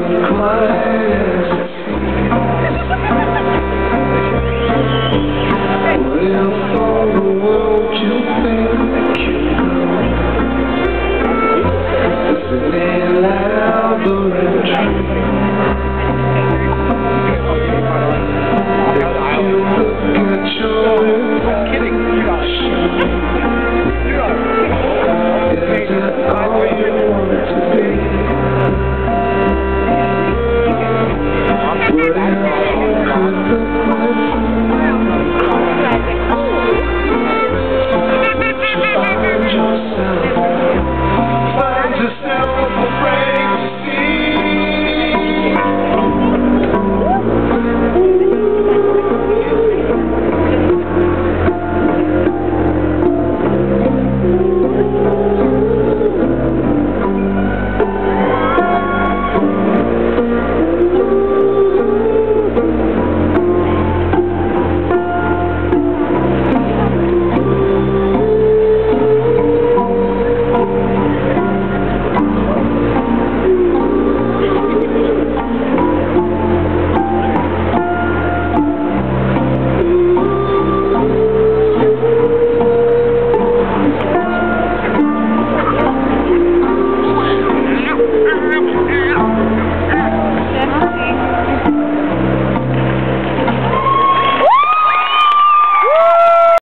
my